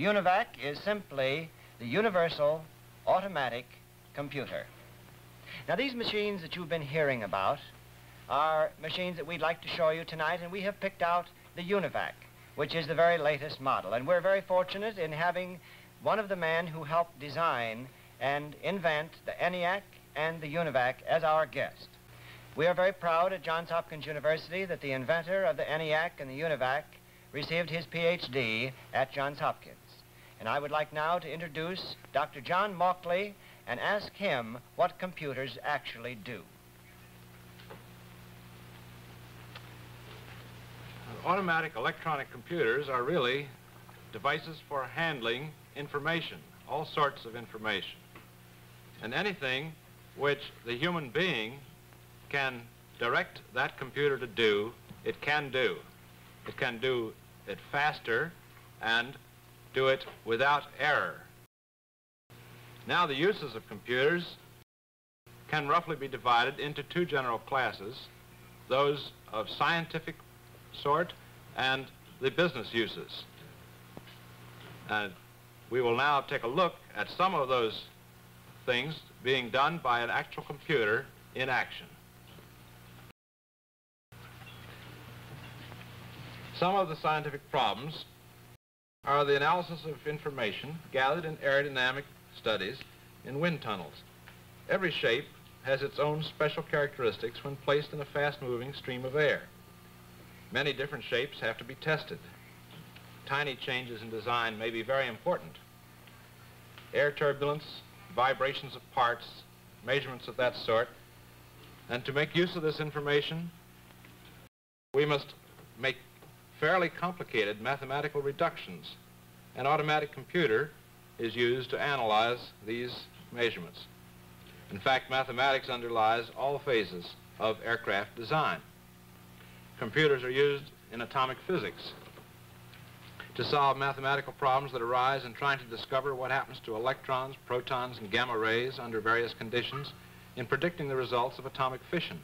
UNIVAC is simply the universal automatic computer. Now these machines that you've been hearing about are machines that we'd like to show you tonight and we have picked out the UNIVAC, which is the very latest model. And we're very fortunate in having one of the men who helped design and invent the ENIAC and the UNIVAC as our guest. We are very proud at Johns Hopkins University that the inventor of the ENIAC and the UNIVAC received his PhD at Johns Hopkins. And I would like now to introduce Dr. John Mauchly and ask him what computers actually do. Automatic electronic computers are really devices for handling information, all sorts of information. And anything which the human being can direct that computer to do, it can do. It can do it faster and do it without error. Now the uses of computers can roughly be divided into two general classes, those of scientific sort and the business uses. And we will now take a look at some of those things being done by an actual computer in action. Some of the scientific problems are the analysis of information gathered in aerodynamic studies in wind tunnels. Every shape has its own special characteristics when placed in a fast-moving stream of air. Many different shapes have to be tested. Tiny changes in design may be very important. Air turbulence, vibrations of parts, measurements of that sort. And to make use of this information, we must make fairly complicated mathematical reductions. An automatic computer is used to analyze these measurements. In fact, mathematics underlies all phases of aircraft design. Computers are used in atomic physics to solve mathematical problems that arise in trying to discover what happens to electrons, protons, and gamma rays under various conditions in predicting the results of atomic fission.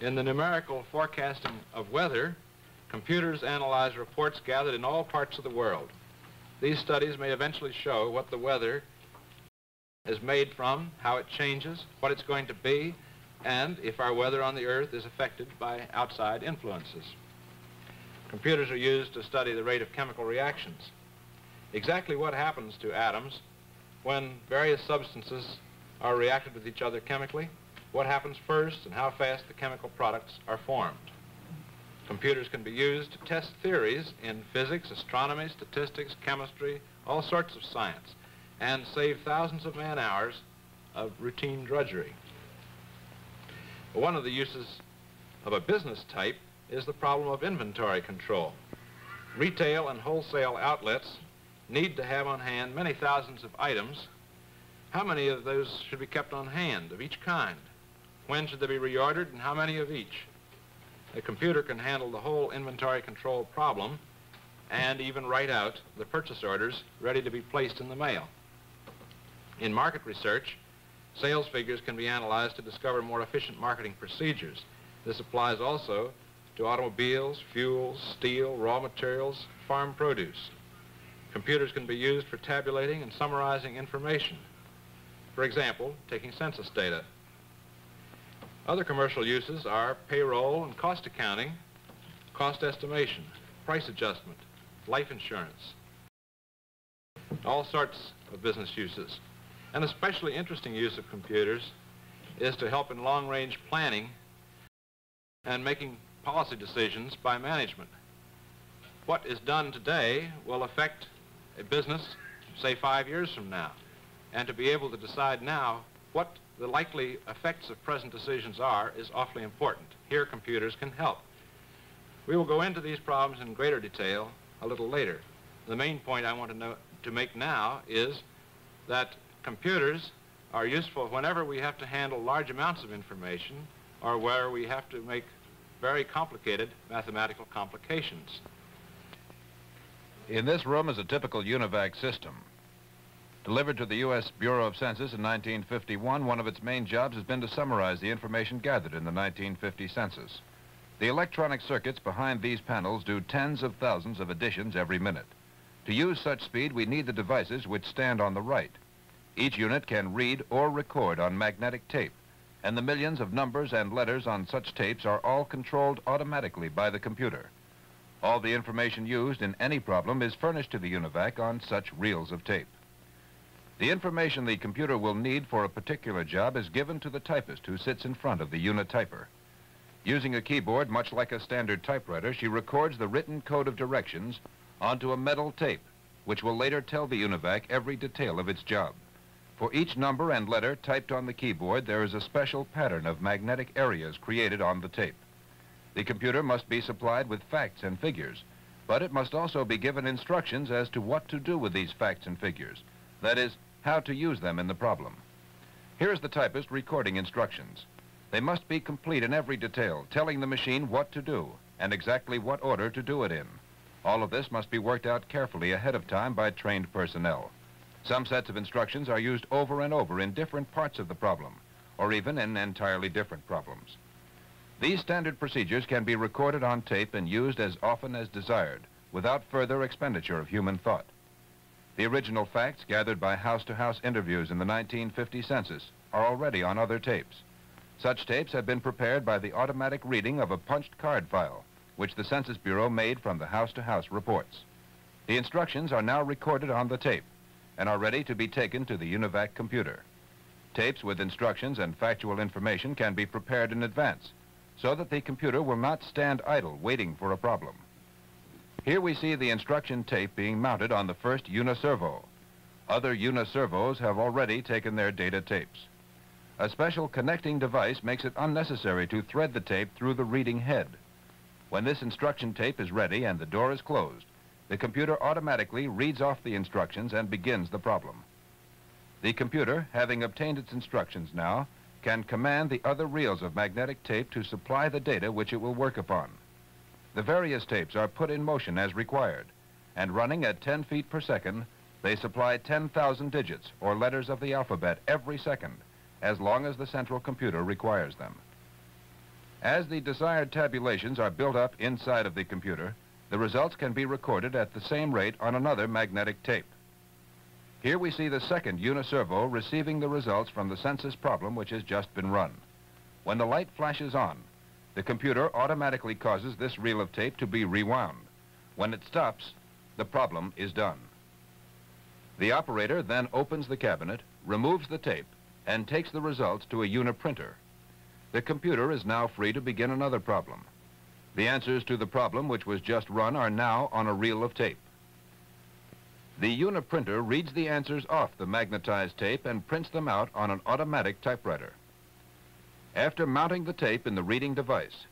In the numerical forecasting of weather, Computers analyze reports gathered in all parts of the world. These studies may eventually show what the weather is made from, how it changes, what it's going to be, and if our weather on the Earth is affected by outside influences. Computers are used to study the rate of chemical reactions. Exactly what happens to atoms when various substances are reacted with each other chemically, what happens first, and how fast the chemical products are formed. Computers can be used to test theories in physics, astronomy, statistics, chemistry, all sorts of science, and save thousands of man-hours of routine drudgery. One of the uses of a business type is the problem of inventory control. Retail and wholesale outlets need to have on hand many thousands of items. How many of those should be kept on hand of each kind? When should they be reordered and how many of each? A computer can handle the whole inventory control problem and even write out the purchase orders ready to be placed in the mail. In market research, sales figures can be analyzed to discover more efficient marketing procedures. This applies also to automobiles, fuels, steel, raw materials, farm produce. Computers can be used for tabulating and summarizing information. For example, taking census data other commercial uses are payroll and cost accounting, cost estimation, price adjustment, life insurance, all sorts of business uses. An especially interesting use of computers is to help in long-range planning and making policy decisions by management. What is done today will affect a business, say, five years from now. And to be able to decide now what the likely effects of present decisions are is awfully important. Here, computers can help. We will go into these problems in greater detail a little later. The main point I want to, know, to make now is that computers are useful whenever we have to handle large amounts of information or where we have to make very complicated mathematical complications. In this room is a typical UNIVAC system. Delivered to the U.S. Bureau of Census in 1951, one of its main jobs has been to summarize the information gathered in the 1950 census. The electronic circuits behind these panels do tens of thousands of additions every minute. To use such speed, we need the devices which stand on the right. Each unit can read or record on magnetic tape, and the millions of numbers and letters on such tapes are all controlled automatically by the computer. All the information used in any problem is furnished to the UNIVAC on such reels of tape. The information the computer will need for a particular job is given to the typist who sits in front of the unityper. Using a keyboard much like a standard typewriter, she records the written code of directions onto a metal tape, which will later tell the UNIVAC every detail of its job. For each number and letter typed on the keyboard, there is a special pattern of magnetic areas created on the tape. The computer must be supplied with facts and figures, but it must also be given instructions as to what to do with these facts and figures. That is, how to use them in the problem. Here's the typist recording instructions. They must be complete in every detail, telling the machine what to do and exactly what order to do it in. All of this must be worked out carefully ahead of time by trained personnel. Some sets of instructions are used over and over in different parts of the problem, or even in entirely different problems. These standard procedures can be recorded on tape and used as often as desired, without further expenditure of human thought. The original facts gathered by house-to-house -house interviews in the 1950 census are already on other tapes. Such tapes have been prepared by the automatic reading of a punched card file which the Census Bureau made from the house-to-house -house reports. The instructions are now recorded on the tape and are ready to be taken to the UNIVAC computer. Tapes with instructions and factual information can be prepared in advance so that the computer will not stand idle waiting for a problem. Here we see the instruction tape being mounted on the first Uniservo. Other Uniservos have already taken their data tapes. A special connecting device makes it unnecessary to thread the tape through the reading head. When this instruction tape is ready and the door is closed, the computer automatically reads off the instructions and begins the problem. The computer, having obtained its instructions now, can command the other reels of magnetic tape to supply the data which it will work upon. The various tapes are put in motion as required, and running at 10 feet per second, they supply 10,000 digits or letters of the alphabet every second, as long as the central computer requires them. As the desired tabulations are built up inside of the computer, the results can be recorded at the same rate on another magnetic tape. Here we see the second Uniservo receiving the results from the census problem which has just been run. When the light flashes on, the computer automatically causes this reel of tape to be rewound. When it stops, the problem is done. The operator then opens the cabinet, removes the tape, and takes the results to a uniprinter. The computer is now free to begin another problem. The answers to the problem which was just run are now on a reel of tape. The uniprinter reads the answers off the magnetized tape and prints them out on an automatic typewriter. After mounting the tape in the reading device,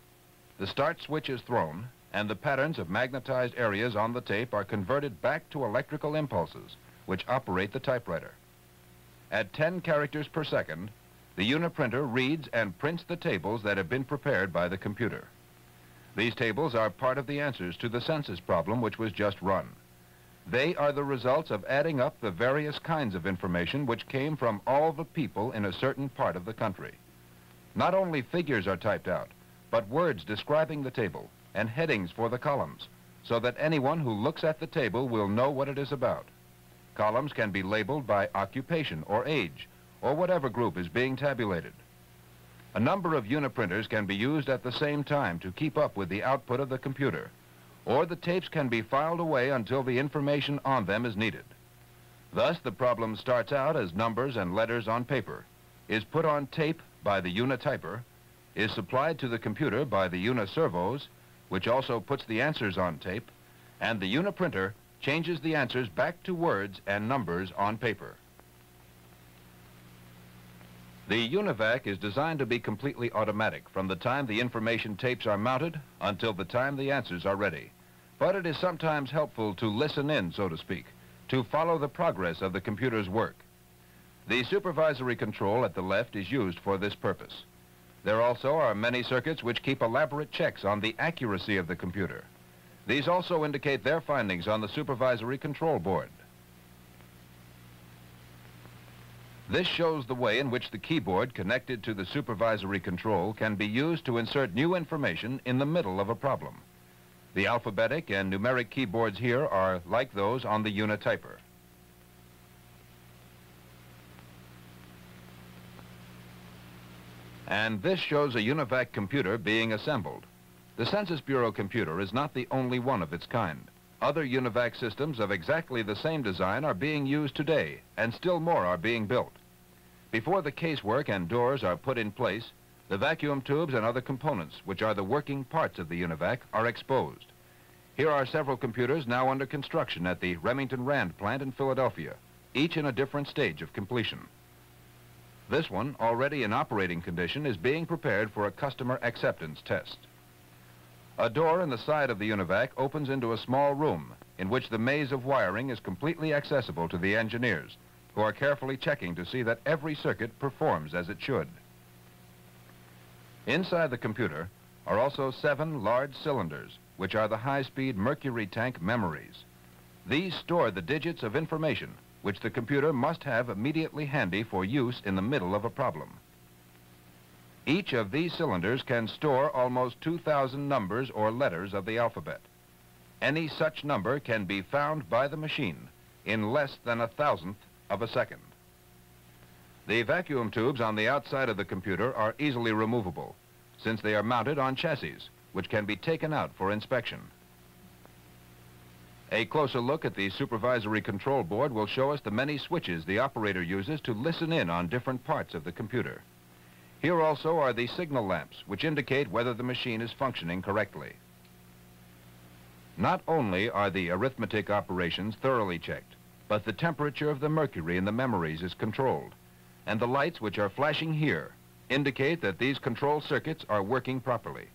the start switch is thrown and the patterns of magnetized areas on the tape are converted back to electrical impulses which operate the typewriter. At 10 characters per second, the uniprinter reads and prints the tables that have been prepared by the computer. These tables are part of the answers to the census problem which was just run. They are the results of adding up the various kinds of information which came from all the people in a certain part of the country. Not only figures are typed out, but words describing the table and headings for the columns, so that anyone who looks at the table will know what it is about. Columns can be labeled by occupation or age, or whatever group is being tabulated. A number of uniprinters can be used at the same time to keep up with the output of the computer, or the tapes can be filed away until the information on them is needed. Thus, the problem starts out as numbers and letters on paper, is put on tape by the unityper, is supplied to the computer by the uniservos, which also puts the answers on tape, and the uniprinter changes the answers back to words and numbers on paper. The UNIVAC is designed to be completely automatic from the time the information tapes are mounted until the time the answers are ready. But it is sometimes helpful to listen in, so to speak, to follow the progress of the computer's work. The supervisory control at the left is used for this purpose. There also are many circuits which keep elaborate checks on the accuracy of the computer. These also indicate their findings on the supervisory control board. This shows the way in which the keyboard connected to the supervisory control can be used to insert new information in the middle of a problem. The alphabetic and numeric keyboards here are like those on the Unityper. And this shows a UNIVAC computer being assembled. The Census Bureau computer is not the only one of its kind. Other UNIVAC systems of exactly the same design are being used today, and still more are being built. Before the casework and doors are put in place, the vacuum tubes and other components, which are the working parts of the UNIVAC, are exposed. Here are several computers now under construction at the Remington Rand plant in Philadelphia, each in a different stage of completion. This one, already in operating condition, is being prepared for a customer acceptance test. A door in the side of the UNIVAC opens into a small room in which the maze of wiring is completely accessible to the engineers, who are carefully checking to see that every circuit performs as it should. Inside the computer are also seven large cylinders, which are the high-speed mercury tank memories. These store the digits of information which the computer must have immediately handy for use in the middle of a problem. Each of these cylinders can store almost 2,000 numbers or letters of the alphabet. Any such number can be found by the machine in less than a thousandth of a second. The vacuum tubes on the outside of the computer are easily removable since they are mounted on chassis, which can be taken out for inspection. A closer look at the supervisory control board will show us the many switches the operator uses to listen in on different parts of the computer. Here also are the signal lamps, which indicate whether the machine is functioning correctly. Not only are the arithmetic operations thoroughly checked, but the temperature of the mercury in the memories is controlled, and the lights which are flashing here indicate that these control circuits are working properly.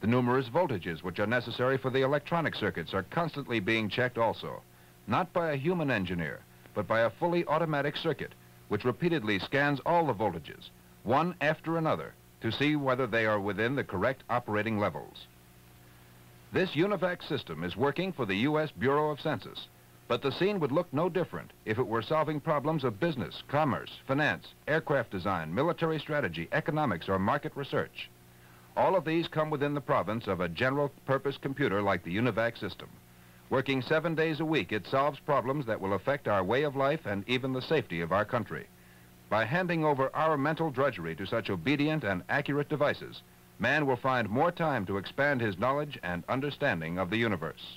The numerous voltages which are necessary for the electronic circuits are constantly being checked also, not by a human engineer, but by a fully automatic circuit, which repeatedly scans all the voltages, one after another, to see whether they are within the correct operating levels. This UNIVAC system is working for the U.S. Bureau of Census, but the scene would look no different if it were solving problems of business, commerce, finance, aircraft design, military strategy, economics, or market research. All of these come within the province of a general-purpose computer like the UNIVAC system. Working seven days a week, it solves problems that will affect our way of life and even the safety of our country. By handing over our mental drudgery to such obedient and accurate devices, man will find more time to expand his knowledge and understanding of the universe.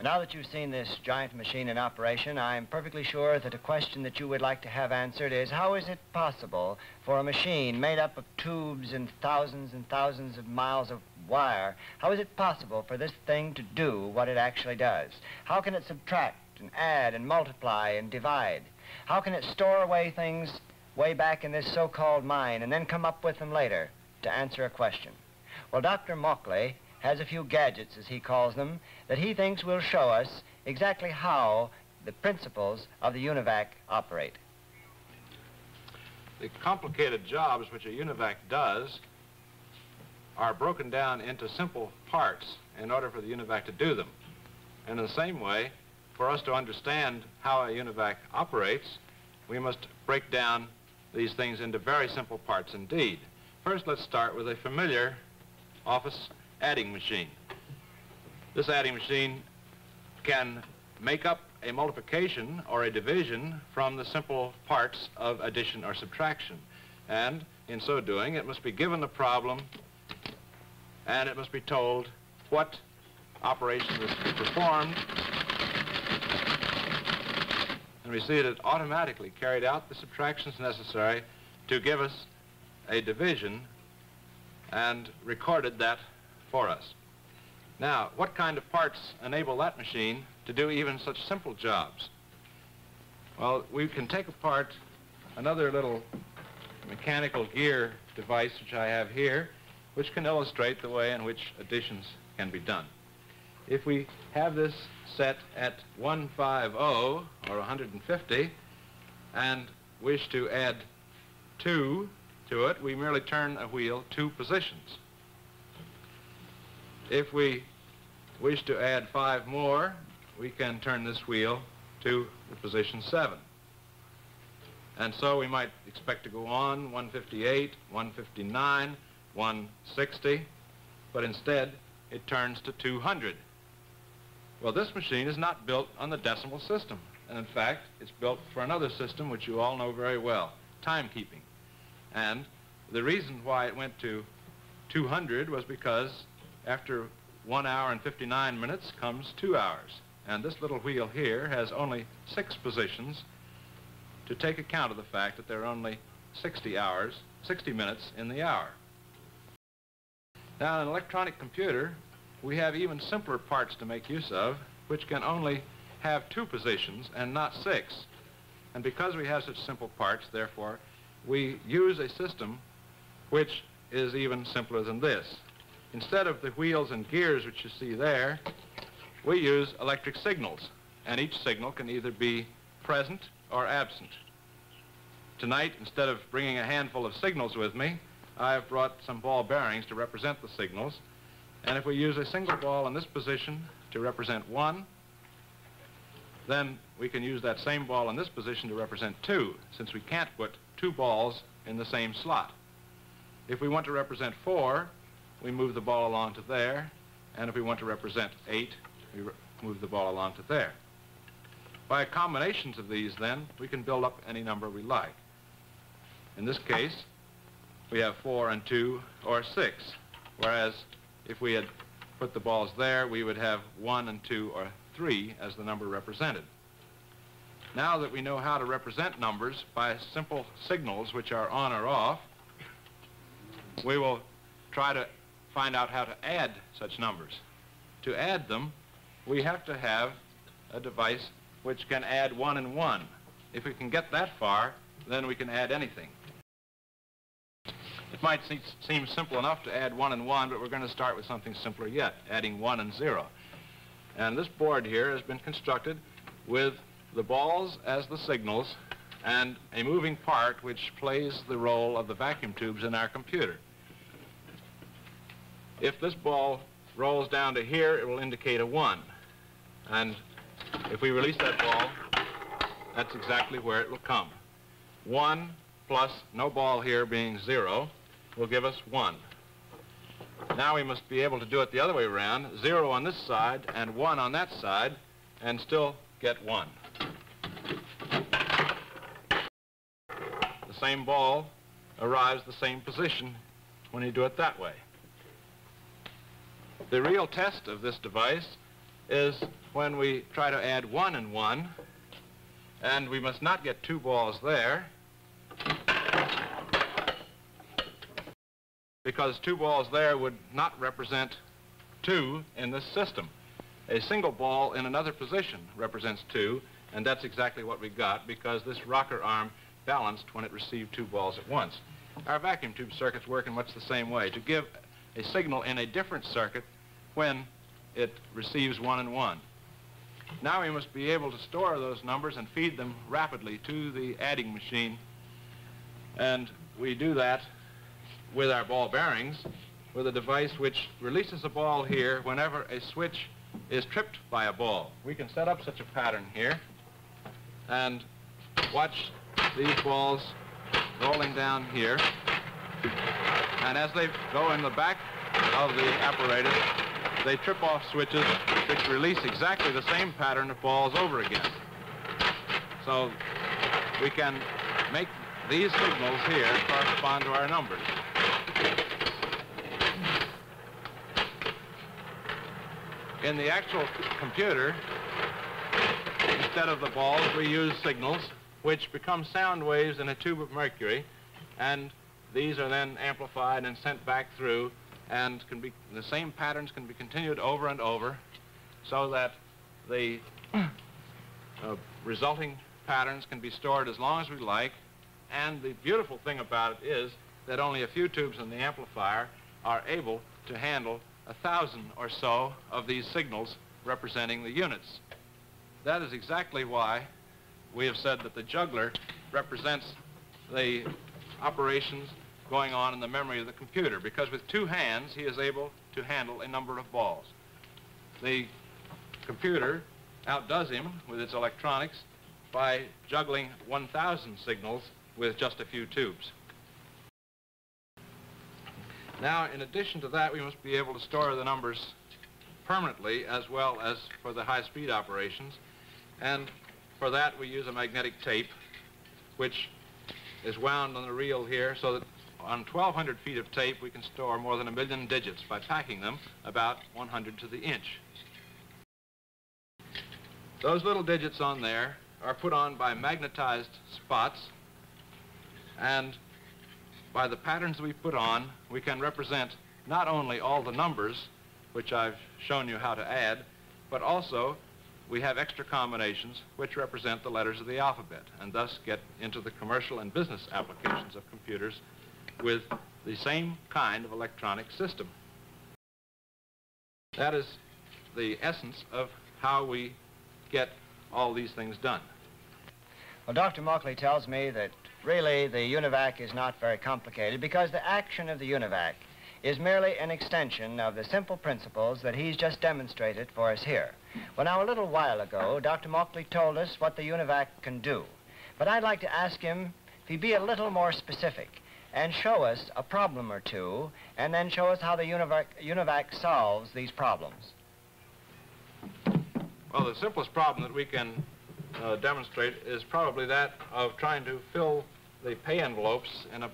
Now that you've seen this giant machine in operation, I'm perfectly sure that a question that you would like to have answered is how is it possible for a machine made up of tubes and thousands and thousands of miles of wire, how is it possible for this thing to do what it actually does? How can it subtract and add and multiply and divide? How can it store away things way back in this so-called mind and then come up with them later to answer a question? Well, Dr. Mauchly has a few gadgets, as he calls them, that he thinks will show us exactly how the principles of the UNIVAC operate. The complicated jobs which a UNIVAC does are broken down into simple parts in order for the UNIVAC to do them. And in the same way, for us to understand how a UNIVAC operates, we must break down these things into very simple parts indeed. First, let's start with a familiar office adding machine. This adding machine can make up a multiplication or a division from the simple parts of addition or subtraction. And in so doing, it must be given the problem and it must be told what operation is to be performed. And we see that it automatically carried out the subtractions necessary to give us a division and recorded that for us. Now, what kind of parts enable that machine to do even such simple jobs? Well, we can take apart another little mechanical gear device which I have here, which can illustrate the way in which additions can be done. If we have this set at 150 or 150 and wish to add 2 to it, we merely turn a wheel two positions. If we wish to add five more, we can turn this wheel to the position 7. And so we might expect to go on 158, 159, 160, but instead it turns to 200. Well, this machine is not built on the decimal system. And in fact, it's built for another system which you all know very well, timekeeping. And the reason why it went to 200 was because after one hour and 59 minutes comes two hours. And this little wheel here has only six positions to take account of the fact that there are only 60 hours, 60 minutes in the hour. Now, in an electronic computer, we have even simpler parts to make use of, which can only have two positions and not six. And because we have such simple parts, therefore, we use a system which is even simpler than this. Instead of the wheels and gears which you see there, we use electric signals, and each signal can either be present or absent. Tonight, instead of bringing a handful of signals with me, I've brought some ball bearings to represent the signals. And if we use a single ball in this position to represent one, then we can use that same ball in this position to represent two, since we can't put two balls in the same slot. If we want to represent four, we move the ball along to there, and if we want to represent eight, we re move the ball along to there. By combinations of these, then, we can build up any number we like. In this case, we have four and two or six, whereas if we had put the balls there, we would have one and two or 3 as the number represented. Now that we know how to represent numbers by simple signals which are on or off, we will try to find out how to add such numbers. To add them, we have to have a device which can add 1 and 1. If we can get that far, then we can add anything. It might seem simple enough to add 1 and 1, but we're going to start with something simpler yet, adding 1 and 0. And this board here has been constructed with the balls as the signals and a moving part which plays the role of the vacuum tubes in our computer. If this ball rolls down to here, it will indicate a 1. And if we release that ball, that's exactly where it will come. 1 plus no ball here being 0 will give us 1. Now we must be able to do it the other way around, zero on this side and one on that side, and still get one. The same ball arrives the same position when you do it that way. The real test of this device is when we try to add one and one, and we must not get two balls there, because two balls there would not represent two in this system. A single ball in another position represents two, and that's exactly what we got because this rocker arm balanced when it received two balls at once. Our vacuum tube circuits work in much the same way, to give a signal in a different circuit when it receives one and one. Now we must be able to store those numbers and feed them rapidly to the adding machine, and we do that with our ball bearings with a device which releases a ball here whenever a switch is tripped by a ball. We can set up such a pattern here and watch these balls rolling down here. And as they go in the back of the apparatus, they trip off switches which release exactly the same pattern of balls over again. So we can make these signals here correspond to our numbers. In the actual computer, instead of the balls, we use signals which become sound waves in a tube of mercury, and these are then amplified and sent back through, and can be the same patterns can be continued over and over, so that the uh, resulting patterns can be stored as long as we like. And the beautiful thing about it is that only a few tubes in the amplifier are able to handle a thousand or so of these signals representing the units. That is exactly why we have said that the juggler represents the operations going on in the memory of the computer, because with two hands, he is able to handle a number of balls. The computer outdoes him with its electronics by juggling 1,000 signals with just a few tubes. Now, in addition to that, we must be able to store the numbers permanently as well as for the high-speed operations. And for that, we use a magnetic tape, which is wound on the reel here so that on 1,200 feet of tape, we can store more than a million digits by packing them about 100 to the inch. Those little digits on there are put on by magnetized spots, and by the patterns we put on, we can represent not only all the numbers, which I've shown you how to add, but also we have extra combinations which represent the letters of the alphabet and thus get into the commercial and business applications of computers with the same kind of electronic system. That is the essence of how we get all these things done. Well, Dr. Mauchly tells me that really the UNIVAC is not very complicated because the action of the UNIVAC is merely an extension of the simple principles that he's just demonstrated for us here. Well, now, a little while ago, Dr. Mauchly told us what the UNIVAC can do. But I'd like to ask him if he'd be a little more specific and show us a problem or two, and then show us how the UNIVAC, UNIVAC solves these problems. Well, the simplest problem that we can uh, demonstrate is probably that of trying to fill the pay envelopes in a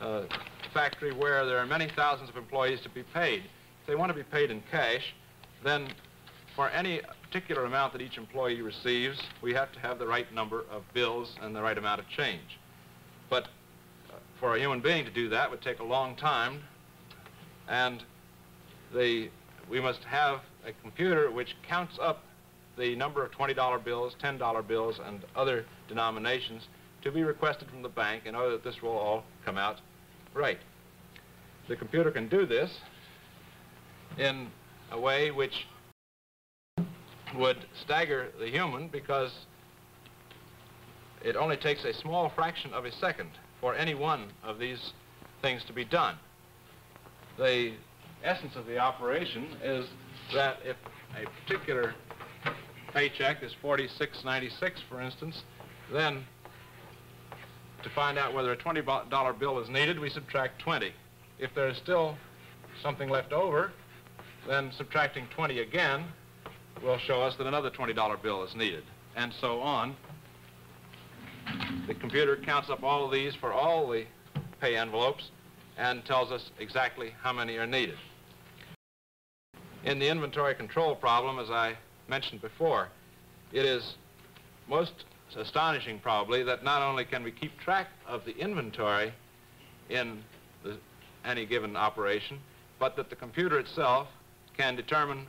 uh, factory where there are many thousands of employees to be paid. If they want to be paid in cash, then for any particular amount that each employee receives, we have to have the right number of bills and the right amount of change. But uh, for a human being to do that would take a long time, and the, we must have a computer which counts up the number of $20 bills, $10 bills, and other denominations to be requested from the bank in order that this will all come out right. The computer can do this in a way which would stagger the human because it only takes a small fraction of a second for any one of these things to be done. The essence of the operation is that if a particular paycheck is 46.96, for instance, then to find out whether a $20 bill is needed, we subtract 20. If there is still something left over, then subtracting 20 again will show us that another $20 bill is needed, and so on. The computer counts up all of these for all the pay envelopes and tells us exactly how many are needed. In the inventory control problem, as I mentioned before, it is most astonishing probably that not only can we keep track of the inventory in the, any given operation, but that the computer itself can determine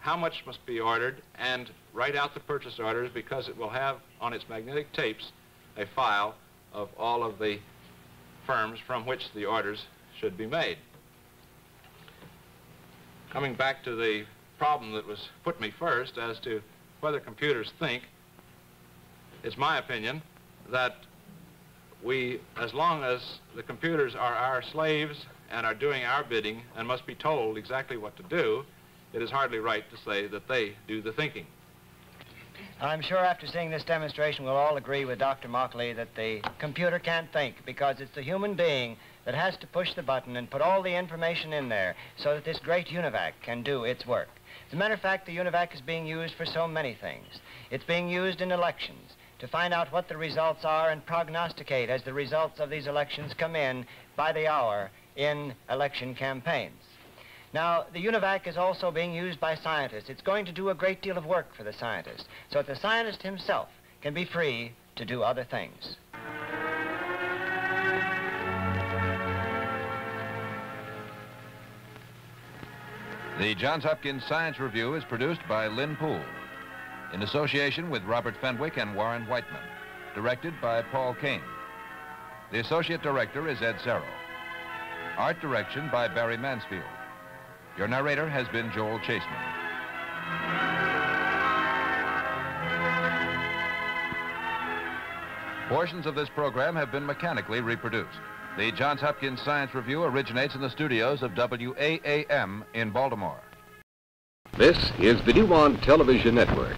how much must be ordered and write out the purchase orders because it will have on its magnetic tapes a file of all of the firms from which the orders should be made. Coming back to the problem that was put me first as to whether computers think, it's my opinion that we, as long as the computers are our slaves and are doing our bidding and must be told exactly what to do, it is hardly right to say that they do the thinking. I'm sure after seeing this demonstration, we'll all agree with Dr. Mauchly that the computer can't think because it's the human being that has to push the button and put all the information in there so that this great UNIVAC can do its work. As a matter of fact, the UNIVAC is being used for so many things. It's being used in elections to find out what the results are and prognosticate as the results of these elections come in by the hour in election campaigns. Now, the UNIVAC is also being used by scientists. It's going to do a great deal of work for the scientist, so that the scientist himself can be free to do other things. The Johns Hopkins Science Review is produced by Lynn Poole in association with Robert Fenwick and Warren Whiteman, directed by Paul Kane. The associate director is Ed Serro. Art direction by Barry Mansfield. Your narrator has been Joel Chaseman. Portions of this program have been mechanically reproduced. The Johns Hopkins Science Review originates in the studios of WAAM in Baltimore. This is the Dumont Television Network.